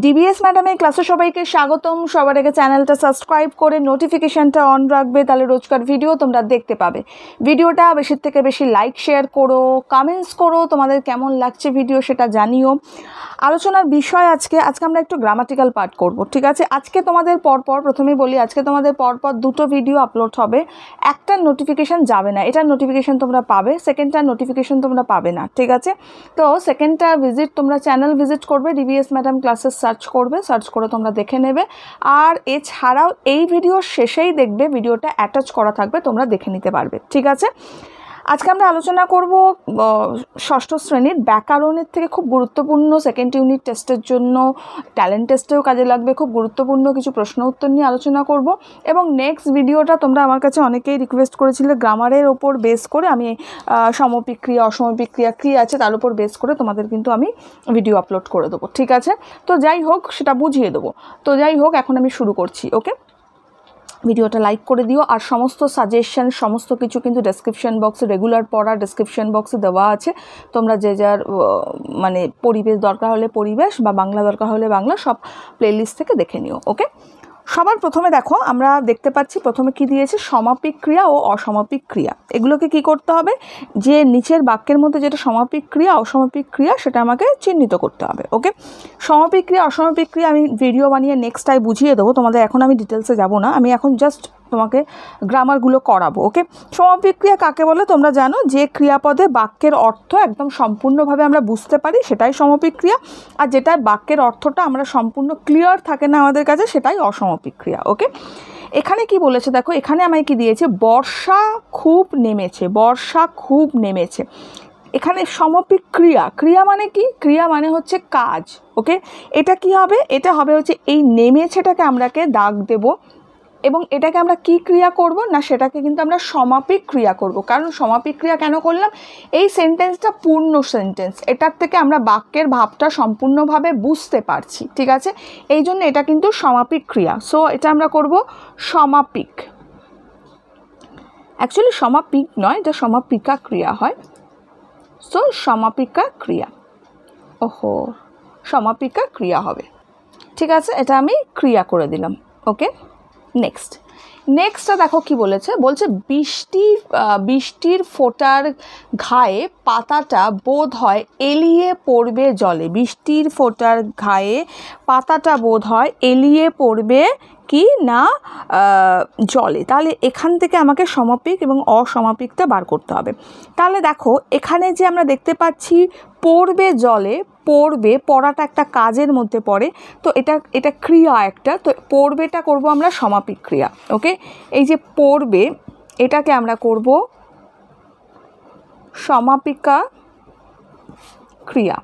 DBS ম্যাডামের ক্লাসে সবাইকে স্বাগতম। সবার আগে চ্যানেলটা সাবস্ক্রাইব করে নোটিফিকেশানটা অন রাখবে, তাহলে রোজকার ভিডিও তোমরা দেখতে পাবে। ভিডিওটা বেশির থেকে বেশি লাইক শেয়ার করো কমেন্টস করো, তোমাদের কেমন লাগছে ভিডিও সেটা জানিও। আলোচনার বিষয় আজকে আজকে আমরা একটু গ্রামাটিক্যাল পার্ট করব, ঠিক আছে? আজকে তোমাদের পরপর, প্রথমেই বলি, আজকে তোমাদের পরপর দুটো ভিডিও আপলোড হবে। একটার নোটিফিকেশান যাবে না, এটার নোটিফিকেশান তোমরা পাবে সেকেন্ডটার নোটিফিকেশান তোমরা পাবে না, ঠিক আছে? তো সেকেন্ডটা ভিজিট তোমরা চ্যানেল ভিজিট করবে ডিবিএস ম্যাডাম ক্লাসেস সার্চ করবে, সার্চ করে তোমরা দেখে নেবে। আর এছাড়াও এই ভিডিও শেষেই দেখবে, ভিডিওটা অ্যাটাচ করা থাকবে, তোমরা দেখে নিতে পারবে। ঠিক আছে? আজকে আমরা আলোচনা করব ষষ্ঠ শ্রেণির ব্যাকরণের থেকে খুব গুরুত্বপূর্ণ সেকেন্ড ইউনিট টেস্টের জন্য ট্যালেন্ট টেস্টেও কাজে লাগবে, খুব গুরুত্বপূর্ণ কিছু প্রশ্ন উত্তর নিয়ে আলোচনা করব। এবং নেক্সট ভিডিওটা তোমরা আমার কাছে অনেকেই রিকোয়েস্ট করেছিলে, গ্রামারের ওপর বেস করে আমি সমপিক্রিয়া অসমপিক্রিয়া কী আছে তার উপর বেস করে তোমাদের কিন্তু আমি ভিডিও আপলোড করে দেবো, ঠিক আছে? তো যাই হোক, সেটা বুঝিয়ে দেবো। তো যাই হোক, এখন আমি শুরু করছি ওকে ভিডিওটা লাইক করে দিও। আর সমস্ত সাজেশন সমস্ত কিছু কিন্তু ডেসক্রিপশন বক্সে রেগুলার পড়া ডেসক্রিপশন বক্সে দেওয়া আছে। তোমরা যে যার মানে পরিবেশ দরকার হলে পরিবেশ বা বাংলা দরকার হলে বাংলা সব প্লেলিস্ট থেকে দেখে নিও ওকে সবার প্রথমে দেখো, আমরা দেখতে পাচ্ছি প্রথমে কি দিয়েছে? সমাপিক ক্রিয়া ও অসমাপিক ক্রিয়া। এগুলোকে কি করতে হবে? যে নিচের বাক্যের মধ্যে যেটা সমাপিক ক্রিয়া, অসমাপিক ক্রিয়া, সেটা আমাকে চিহ্নিত করতে হবে, ওকে? সমাপিক ক্রিয়া, অসমাপিক ক্রিয়া আমি ভিডিও বানিয়ে নেক্সট টাই বুঝিয়ে দেবো। তোমাদের এখন আমি ডিটেলসে যাব না। আমি এখন জাস্ট তোমাকে গ্রামারগুলো করাবো ওকে সমাপিক ক্রিয়া কাকে বলে? তোমরা জানো যে ক্রিয়াপদে বাক্যের অর্থ একদম সম্পূর্ণভাবে আমরা বুঝতে পারি, সেটাই সমপিক্রিয়া আর যেটা বাক্যের অর্থটা আমরা সম্পূর্ণ ক্লিয়ার থাকে না আমাদের কাছে, সেটাই অসমপিক্রিয়া ওকে এখানে কি বলেছে দেখো, এখানে আমায় কি দিয়েছে? বর্ষা খুব নেমেছে, বর্ষা খুব নেমেছে। এখানে সমপিক ক্রিয়া ক্রিয়া মানে কি? ক্রিয়া মানে হচ্ছে কাজ ওকে এটা কি হবে? এটা হবে হচ্ছে এই নেমেছেটাকে আমরাকে দাগ দেবো এবং এটাকে আমরা কি ক্রিয়া করব? না, সেটাকে কিন্তু আমরা সমাপিক ক্রিয়া করব। কারণ সমাপিক ক্রিয়া কেন করলাম? এই সেন্টেন্সটা পূর্ণ সেন্টেন্স। এটার থেকে আমরা বাক্যের ভাবটা সম্পূর্ণভাবে বুঝতে পারছি, ঠিক আছে? এই জন্য এটা কিন্তু সমাপিক ক্রিয়া। সো এটা আমরা করব সমাপিক। অ্যাকচুয়ালি সমাপিক নয়, এটা সমাপিকা ক্রিয়া হয়। সো সমাপিকা ক্রিয়া। ওহো, সমাপিকা ক্রিয়া হবে। ঠিক আছে, এটা আমি ক্রিয়া করে দিলাম। ওকে নেক্সট নেক্সটটা দেখো কি বলেছে? বলছে বৃষ্টি বৃষ্টির ফোটার ঘায়ে পাতাটা বোধ হয় এলিয়ে পড়বে জলে। বৃষ্টির ফোটার ঘায়ে পাতাটা বোধ হয় এলিয়ে পড়বে কি? না জলে। তাহলে এখান থেকে আমাকে সমাপিক এবং অসমাপিকটা বার করতে হবে। তাহলে দেখো, এখানে যে আমরা দেখতে পাচ্ছি পড়বে জলে, পড়বে, পড়াটা একটা কাজের মধ্যে পড়ে। তো এটা এটা ক্রিয়া একটা। তো পড়বেটা করব আমরা সমাপিক ক্রিয়া, ওকে? এই যে পড়বে, এটাকে আমরা করব সমাপিকা ক্রিয়া,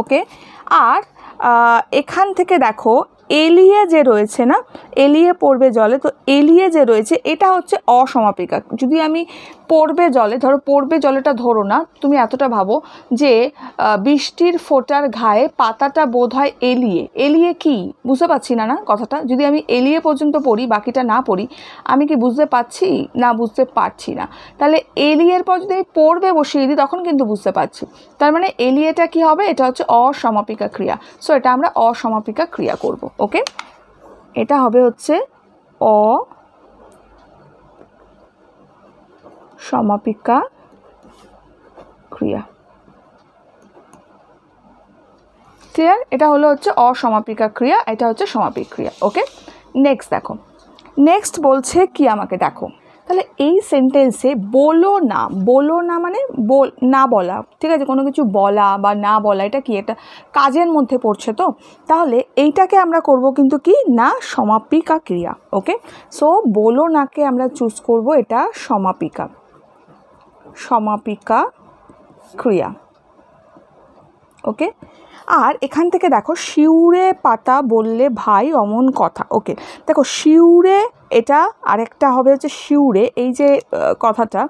ওকে? আর এখান থেকে দেখো এলিয়ে যে রয়েছে না, এলিয়ে পড়বে জলে, তো এলিয়ে যে রয়েছে, এটা হচ্ছে অসমাপিকা। যদি আমি পড়বে জলে, ধরো পড়বে জলেটা ধরো না, তুমি এতটা ভাবো যে বৃষ্টির ফোটার ঘায়ে পাতাটা বোধ হয় এলিয়ে। এলিয়ে কি? বুঝতে পারছি না না কথাটা। যদি আমি এলিয়ে পর্যন্ত পড়ি, বাকিটা না পড়ি, আমি কি বুঝতে পারছি? না, বুঝতে পারছি না। তাহলে এলিয়ের পর যদি আমি পড়বে বসিয়ে দিই, তখন কিন্তু বুঝতে পারছি। তার মানে এলিয়েটা কি হবে? এটা হচ্ছে অসমাপিকা ক্রিয়া। সো এটা আমরা অসমাপিকা ক্রিয়া করব ওকে এটা হবে হচ্ছে অ সমাপিকা ক্রিয়া। ক্লিয়ার এটা হলো হচ্ছে অসমাপিকা ক্রিয়া, এটা হচ্ছে সমাপিক ক্রিয়া ওকে নেক্সট দেখো। নেক্সট বলছে কি আমাকে দেখো। তাহলে এই সেন্টেন্সে বলো না বলো না মানে বল, না বলা, ঠিক আছে? কোনো কিছু বলা বা না বলা, এটা কি? এটা কাজের মধ্যে পড়ছে তো? তাহলে এইটাকে আমরা করব কিন্তু কি? না সমাপিকা ক্রিয়া ওকে সো বলো নাকে আমরা চুজ করব এটা সমাপিকা সমাপিকা ক্রিয়া ওকে আর এখান থেকে দেখো, শিউরে পাতা বললে ভাই অমন কথা ওকে দেখো, শিউরে এটা আরেকটা হবে হচ্ছে শিউরে, এই যে কথাটা,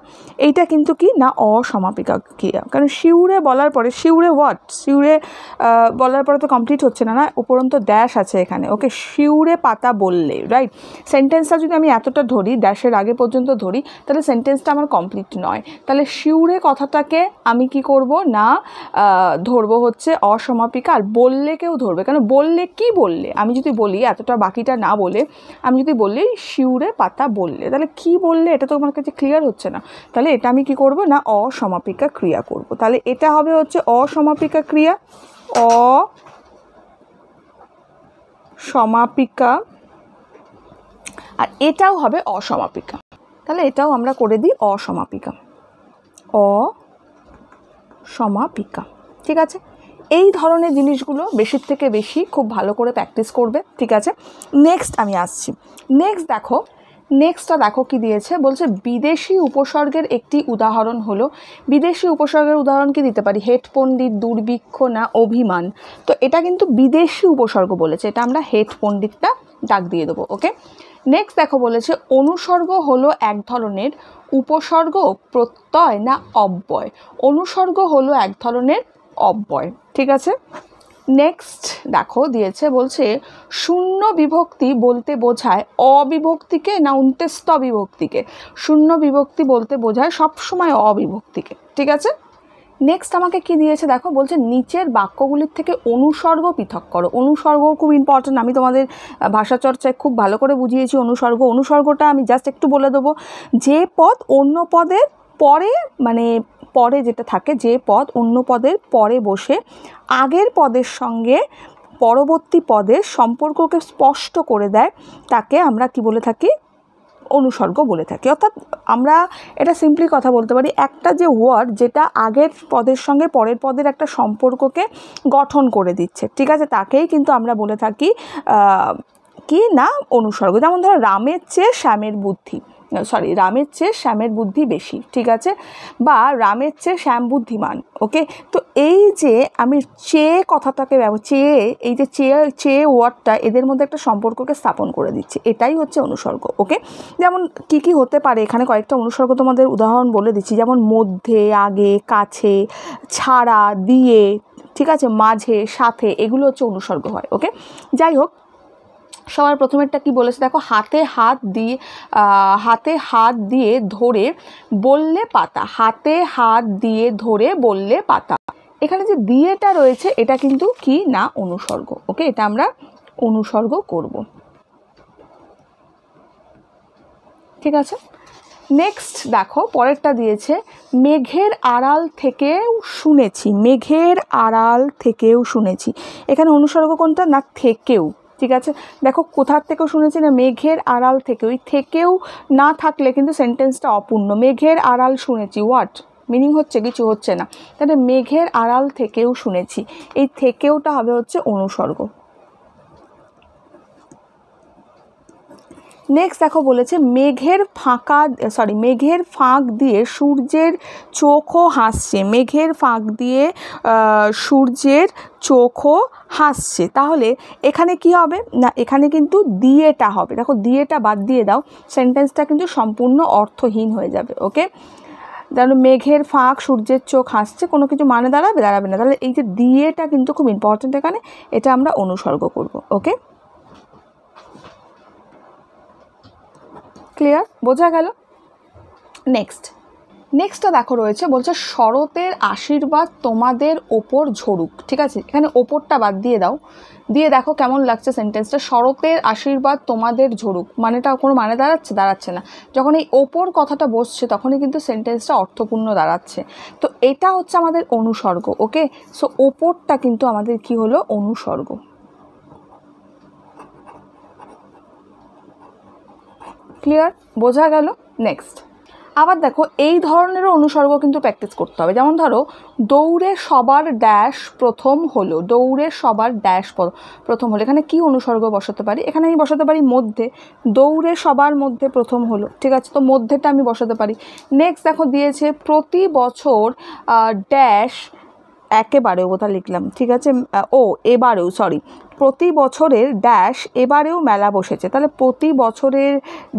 এইটা কিন্তু কি না অসমাপিকা ক্রিয়া? কারণ শিউরে বলার পরে, শিউরে হোয়াট শিউরে বলার পরে তো কমপ্লিট হচ্ছে না না? উপরন্ত ড্যাশ আছে এখানে। ওকে, শিউরে পাতা বললে রাইট সেন্টেন্সটা যদি আমি এতটা ধরি ড্যাশের আগে পর্যন্ত ধরি, তাহলে সেন্টেন্সটা আমার কমপ্লিট নয়। তাহলে শিউরে কথাটাকে আমি কি করব না ধরবো হচ্ছে অসমাপিকা? আর বললে কেউ ধরবে? কারণ বললে কি বললে? আমি যদি বলি, এতটা বাকিটা না বলে, আমি যদি বলি শিউরে পাতা বললে, তাহলে কি বললে এটা তো আমার কাছে ক্লিয়ার হচ্ছে না। তাহলে এটা আমি কি করব না, অসমাপিকা ক্রিয়া করব। তাহলে এটা হবে হচ্ছে অসমাপিকা ক্রিয়া অ সমাপিকা আর এটাও হবে অসমাপিকা। তাহলে এটাও আমরা করে দিই অসমাপিকা। অ সমাপিকা। ঠিক আছে? এই ধরনের জিনিসগুলো বেশির থেকে বেশি খুব ভালো করে প্র্যাকটিস করবে, ঠিক আছে? নেক্সট আমি আসছি। নেক্সট দেখো নেক্সটটা দেখো কি দিয়েছে? বলছে বিদেশি উপসর্গের একটি উদাহরণ হলো, বিদেশি উপসর্গের উদাহরণ কি দিতে পারি? হেড পণ্ডিত, দুর্ভিক্ষ না অভিমান? তো এটা কিন্তু বিদেশি উপসর্গ বলেছে, এটা আমরা হেড পণ্ডিতটা ডাক দিয়ে দেবো, ওকে? নেক্সট দেখো বলেছে, অনুসর্গ হলো এক ধরনের উপসর্গ প্রত্যয় না অব্যয়? অনুসর্গ হলো এক ধরনের অব্যয়, ঠিক আছে? নেক্সট দেখো, দিয়েছে, বলছে, শূন্য বিভক্তি বলতে বোঝায় অবিভক্তিকে না উন্তেস্ত বিভক্তিকে শূন্য বিভক্তি বলতে বোঝায় সবসময় অবিভক্তিকে, ঠিক আছে? নেক্সট আমাকে কি দিয়েছে, দেখো, বলছে, নিচের বাক্যগুলির থেকে অনুসর্গ পৃথক করো। অনুসর্গ খুব ইম্পর্টেন্ট আমি তোমাদের ভাষা চর্চায় খুব ভালো করে বুঝিয়েছি অনুসর্গ। অনুসর্গটা আমি জাস্ট একটু বলে দেবো। যে পদ অন্য পদের পরে মানে পরে যেটা থাকে, যে পদ অন্য পদের পরে বসে আগের পদের সঙ্গে পরবর্তী পদের সম্পর্ককে স্পষ্ট করে দেয়, তাকে আমরা কি বলে থাকি? অনুসর্গ বলে থাকি। অর্থাৎ আমরা এটা সিম্পলি কথা বলতে পারি, একটা যে ওয়ার্ড যেটা আগের পদের সঙ্গে পরের পদের একটা সম্পর্ককে গঠন করে দিচ্ছে, ঠিক আছে? তাকেই কিন্তু আমরা বলে থাকি কি না? অনুসর্গ। যেমন ধরো, রামের চেয়ে শ্যামের বুদ্ধি। সরি রামের চেয়ে শ্যামের বুদ্ধি বেশি, ঠিক আছে? বা রামের চেয়ে শ্যাম বুদ্ধিমান ওকে তো এই যে আমি চেয়ে কথাটাকে চেয়ে এই যে চেয়ে চেয়ে ওয়ার্ডটা, এদের মধ্যে একটা সম্পর্ককে স্থাপন করে দিচ্ছে, এটাই হচ্ছে অনুসর্গ ওকে যেমন কি কি হতে পারে, এখানে কয়েকটা অনুসর্গ তোমাদের উদাহরণ বলে দিচ্ছি, যেমন মধ্যে, আগে, কাছে, ছাড়া, দিয়ে, ঠিক আছে? মাঝে, সাথে, এগুলো হচ্ছে অনুসর্গ হয় ওকে যাই হোক সবার প্রথমেরটা কি বলেছে? দেখো, হাতে হাত দিয়ে হাতে হাত দিয়ে ধরে বললে পাতা। হাতে হাত দিয়ে ধরে বললে পাতা। এখানে যে দিয়েটা রয়েছে, এটা কিন্তু কি না অনুসর্গ, ওকে? এটা আমরা অনুসর্গ করব। ঠিক আছে? নেক্সট দেখো, পরেরটা দিয়েছে, মেঘের আড়াল থেকেও শুনেছি, মেঘের আড়াল থেকেও শুনেছি। এখানে অনুসর্গ কোনটা? না, থেকেও। ঠিক আছে? দেখো, কোথার থেকেও শুনেছি না, মেঘের আড়াল থেকে, ওই থেকেও না থাকলে কিন্তু সেন্টেন্সটা অপূর্ণ। মেঘের আড়াল শুনেছি হোয়াট মিনিং হচ্ছে কিছু হচ্ছে না। তাহলে মেঘের আড়াল থেকেও শুনেছি। এই থেকেওটা হবে হচ্ছে অনুসর্গ। নেক্সট দেখো বলেছে, মেঘের ফাঁকা সরি মেঘের ফাঁক দিয়ে সূর্যের চোখও হাসছে। মেঘের ফাঁক দিয়ে সূর্যের চোখও হাসছে। তাহলে এখানে কি হবে? না, এখানে কিন্তু দিয়েটা হবে। দেখো, দিয়েটা বাদ দিয়ে দাও সেন্টেন্সটা কিন্তু সম্পূর্ণ অর্থহীন হয়ে যাবে ওকে যেন মেঘের ফাঁক, সূর্যের চোখ হাসছে, কোনো কিছু মানে দাঁড়াবে? দাঁড়াবে না। তাহলে এই যে দিয়েটা কিন্তু খুব ইম্পর্টেন্ট এখানে, এটা আমরা অনুসর্গ করব ওকে ক্লিয়ার বোঝা গেল? নেক্সট নেক্সটটা দেখো রয়েছে, বলছে শরতের আশীর্বাদ তোমাদের ওপর ঝরুক। ঠিক আছে? এখানে ওপরটা বাদ দিয়ে দাও। দিয়ে দেখো কেমন লাগছে সেন্টেন্সটা শরতের আশীর্বাদ তোমাদের ঝরুক। মানেটা কোনো মানে দাঁড়াচ্ছে? দাঁড়াচ্ছে না। যখন এই ওপর কথাটা বসছে, তখনই কিন্তু সেন্টেন্সটা অর্থপূর্ণ দাঁড়াচ্ছে। তো এটা হচ্ছে আমাদের অনুসর্গ ওকে সো ওপরটা কিন্তু আমাদের কি হলো? অনুসর্গ। ক্লিয়ার বোঝা গেল নেক্সট আবার দেখো, এই ধরনেরও অনুসর্গ কিন্তু প্র্যাকটিস করতে হবে। যেমন ধরো, দৌড়ে সবার ড্যাশ প্রথম হলো, দৌড়ে সবার ড্যাশ প্রথম হলো। এখানে কি অনুসর্গ বসাতে পারি? এখানে আমি বসাতে পারি মধ্যে, দৌড়ে সবার মধ্যে প্রথম হলো। ঠিক আছে, তো মধ্যেটা আমি বসাতে পারি। নেক্সট দেখো, দিয়েছে প্রতি বছর ড্যাশ একেবারেও কোথায় লিখলাম, ঠিক আছে? ও, এবারেও সরি প্রতি বছরের ড্যাশ এবারেও মেলা বসেছে, তাহলে প্রতি বছরের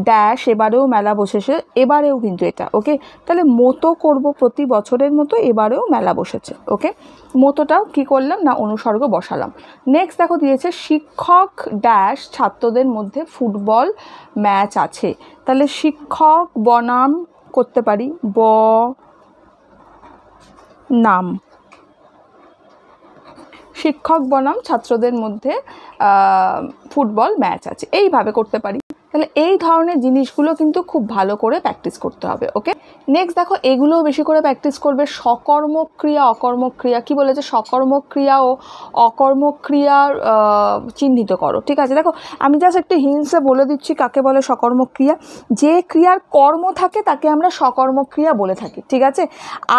ড্যাশ এবারেও মেলা বসেছে, এবারেও কিন্তু এটা ওকে তাহলে মতো করব প্রতি বছরের মতো এবারেও মেলা বসেছে ওকে মতোটাও কি করলাম না অনুসর্গ বসালাম? নেক্সট দেখো দিয়েছে, শিক্ষক ড্যাশ ছাত্রদের মধ্যে ফুটবল ম্যাচ আছে, তাহলে শিক্ষক বনাম করতে পারি, ব, নাম। শিক্ষক বনাম ছাত্রদের মধ্যে ফুটবল ম্যাচ আছে। এইভাবে করতে পারি। তাহলে এই ধরনের জিনিসগুলো কিন্তু খুব ভালো করে প্র্যাকটিস করতে হবে ওকে নেক্সট দেখো এগুলোও বেশি করে প্র্যাকটিস করবে সকর্মক ক্রিয়া অকর্মক ক্রিয়া কি বলেছে? সকর্মক ক্রিয়া ও অকর্মক ক্রিয়ার আহ, চিহ্নিত করো ঠিক আছে? দেখো আমি জাস্ট একটু হিংসে বলে দিচ্ছি কাকে বলে সকর্মক্রিয়া যে ক্রিয়ার কর্ম থাকে তাকে আমরা সকর্মক ক্রিয়া বলে থাকি ঠিক আছে?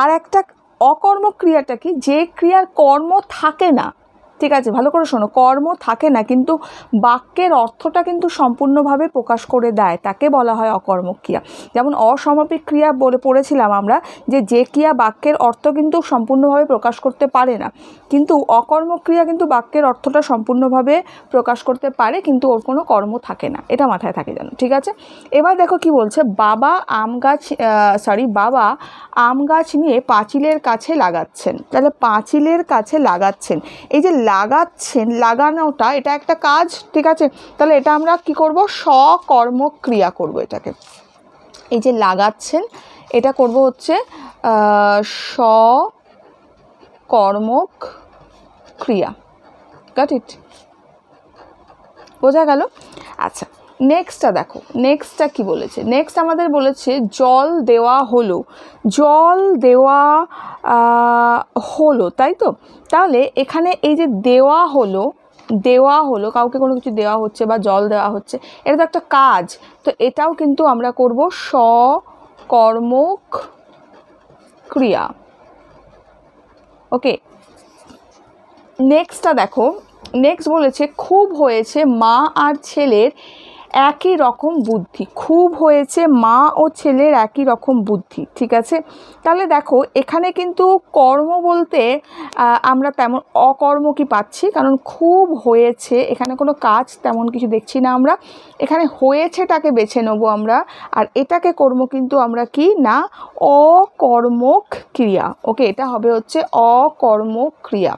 আর একটা অকর্মক ক্রিয়াটা কি যে ক্রিয়ার কর্ম থাকে না ঠিক আছে, ভালো করে শোনো। কর্ম থাকে না, কিন্তু বাক্যের অর্থটা কিন্তু সম্পূর্ণভাবে প্রকাশ করে দেয়। তাকে বলা হয় অকর্মক ক্রিয়া। যেমন অসমাপিক ক্রিয়া বলে পড়েছিলাম আমরা, যে যে ক্রিয়া বাক্যের অর্থ কিন্তু সম্পূর্ণভাবে প্রকাশ করতে পারে না। কিন্তু অকর্মক ক্রিয়া কিন্তু বাক্যের অর্থটা সম্পূর্ণভাবে প্রকাশ করতে পারে, কিন্তু ওর কোনো কর্ম থাকে না। এটা মাথায় থাকে যেন, ঠিক আছে? এবার দেখো কি বলছে, বাবা আম গাছ সরি বাবা আম গাছ নিয়ে পাঁচিলের কাছে লাগাচ্ছেন। তাহলে পাঁচিলের কাছে লাগাচ্ছেন। এই যে লাগাচ্ছেন, লাগানোটা, এটা একটা কাজ, ঠিক আছে? তাহলে এটা আমরা কি করব? সকর্ম ক্রিয়া করব এটাকে। এই যে লাগাচ্ছেন, এটা করব হচ্ছে স্বকর্মক ক্রিয়া গট ইট বোঝা গেল? আচ্ছা নেক্সটটা দেখো নেক্সটটা কি বলেছে? নেক্সট আমাদের বলেছে জল দেওয়া হলো। জল দেওয়া হলো, তাই তো? তাহলে এখানে এই যে দেওয়া হলো দেওয়া হলো, কাউকে কোনো কিছু দেওয়া হচ্ছে বা জল দেওয়া হচ্ছে, এটা তো একটা কাজ। তো এটাও কিন্তু আমরা করব সকর্মক ক্রিয়া। ওকে নেক্সটটা দেখো নেক্সট বলেছে, খুব হয়েছে মা আর ছেলের একই রকম বুদ্ধি। খুব হয়েছে মা ও ছেলের একই রকম বুদ্ধি, ঠিক আছে? তাহলে দেখো, এখানে কিন্তু কর্ম বলতে আমরা তেমন অকর্ম কি পাচ্ছি? কারণ খুব হয়েছে, এখানে কোনো কাজ তেমন কিছু দেখছি না আমরা। এখানে হয়েছেটাকে বেছে নেব আমরা, আর এটাকে কর্ম কিন্তু আমরা কি? না, অকর্মক ক্রিয়া। ওকে, এটা হবে হচ্ছে অকর্মক ক্রিয়া।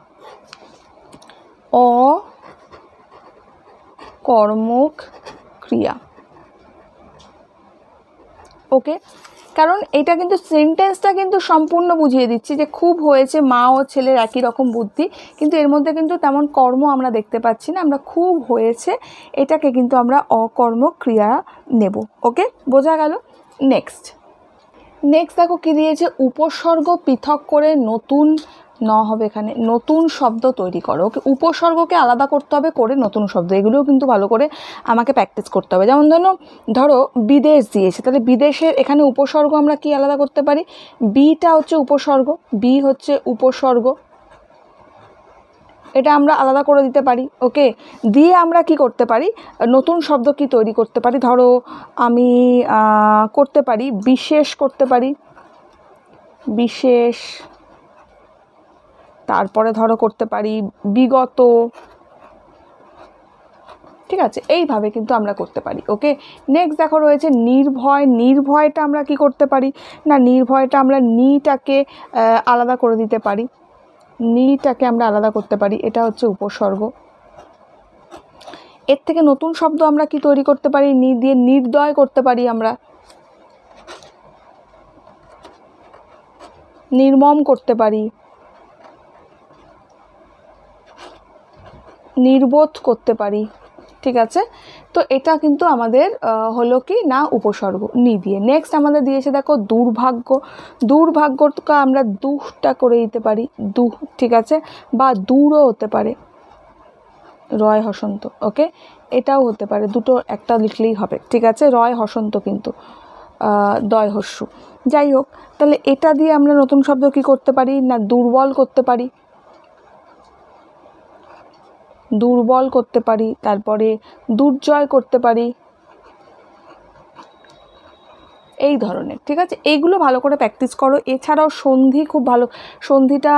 অকর্মক ক্রিয়া। ওকে কারণ এটা কিন্তু সেন্টেন্সটা কিন্তু সম্পূর্ণ বুঝিয়ে দিচ্ছি যে খুব হয়েছে মা ও ছেলের একই রকম বুদ্ধি, কিন্তু এর মধ্যে কিন্তু তেমন কর্ম আমরা দেখতে পাচ্ছি না। আমরা খুব হয়েছে, এটাকে কিন্তু আমরা অকর্ম ক্রিয়া নেব। ওকে বোঝা গেল? নেক্সট নেক্সট দেখো কী দিয়েছে? উপসর্গ পৃথক করে নতুন ন হবে এখানে। নতুন শব্দ তৈরি করো। ওকে, উপসর্গকে আলাদা করতে হবে করে নতুন শব্দ। এগুলোও কিন্তু ভালো করে আমাকে প্র্যাকটিস করতে হবে। যেমন ধরো ধরো বিদেশ দিয়েছে। তাহলে বিদেশের এখানে উপসর্গ আমরা কি আলাদা করতে পারি? বিটা হচ্ছে উপসর্গ। বি হচ্ছে উপসর্গ। এটা আমরা আলাদা করে দিতে পারি। ওকে, দিয়ে আমরা কি করতে পারি? নতুন শব্দ কি তৈরি করতে পারি? ধরো, আমি করতে পারি, বিশেষ করতে পারি। বিশেষ তারপরে ধরো করতে পারি বিগত। ঠিক আছে, এইভাবে কিন্তু আমরা করতে পারি ওকে নেক্সট দেখো রয়েছে নির্ভয়। নির্ভয়টা আমরা কি করতে পারি? না, নির্ভয়টা আমরা নিটাকে আলাদা করে দিতে পারি। নিটাকে আমরা আলাদা করতে পারি, এটা হচ্ছে উপসর্গ। এর থেকে নতুন শব্দ আমরা কি তৈরি করতে পারি? নি দিয়ে নির্দয় করতে পারি আমরা। নির্মম করতে পারি। নির্বোধ করতে পারি, ঠিক আছে? তো এটা কিন্তু আমাদের হলো কি না উপসর্গ, নি দিয়ে। নেক্সট আমাদের দিয়েছে দেখো দুর্ভাগ্য। দুর্ভাগ্যটা আমরা দুহটা করে দিতে পারি, দুহ, ঠিক আছে? বা দূরও হতে পারে। রয় হসন্ত ওকে এটাও হতে পারে, দুটো একটা লিখলেই হবে, ঠিক আছে? রয় হসন্ত কিন্তু দয় হস্যু। যাই হোক, তাহলে এটা দিয়ে আমরা নতুন শব্দ কি করতে পারি? না দুর্বল করতে পারি? দুর্বল করতে পারি তারপরে দুর্জয় করতে পারি এই ধরনের, ঠিক আছে? এইগুলো ভালো করে প্র্যাকটিস করো। এছাড়াও সন্ধি খুব ভালো, সন্ধিটা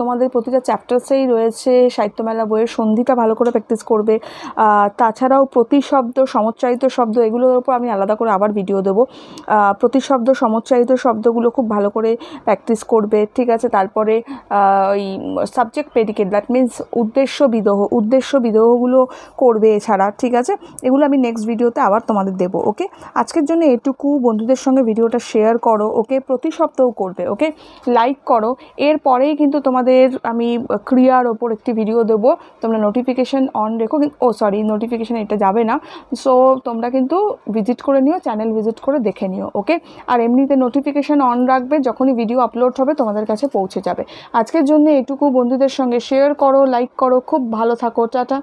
তোমাদের প্রতিটা চ্যাপ্টার্সেই রয়েছে সাহিত্যমেলা বইয়ের সন্ধিটা ভালো করে প্র্যাকটিস করবে। তাছাড়াও প্রতিশব্দ, সমচ্চারিত শব্দ, এগুলোর উপর আমি আলাদা করে আবার ভিডিও দেবো। প্রতিশব্দ, সমচ্চারিত শব্দগুলো খুব ভালো করে প্র্যাকটিস করবে, ঠিক আছে? তারপরে ওই সাবজেক্ট প্রেডিকেট দ্যাট মিন্স উদ্দেশ্য বিদহ, উদ্দেশ্য বিদহগুলো করবে এছাড়া, ঠিক আছে? এগুলো আমি নেক্সট ভিডিওতে আবার তোমাদের দেবো ওকে আজকের জন্য এটুকু। বন্ধুদের সঙ্গে ভিডিওটা শেয়ার করো, ওকে প্রতি সপ্তাহ করবে, ওকে? লাইক করো। এরপরেই কিন্তু তোমাদের আমি ক্রিয়ার ওপর একটি ভিডিও দেবো। তোমরা নোটিফিকেশান অন রেখো ও সরি নোটিফিকেশান এটা যাবে না। সো তোমরা কিন্তু ভিজিট করে নিও চ্যানেল ভিজিট করে দেখে নিও, ওকে? আর এমনিতে নোটিফিকেশান অন রাখবে, যখনই ভিডিও আপলোড হবে, তোমাদের কাছে পৌঁছে যাবে। আজকের জন্য এটুকু। বন্ধুদের সঙ্গে শেয়ার করো লাইক করো। খুব ভালো থাকো। টাটা।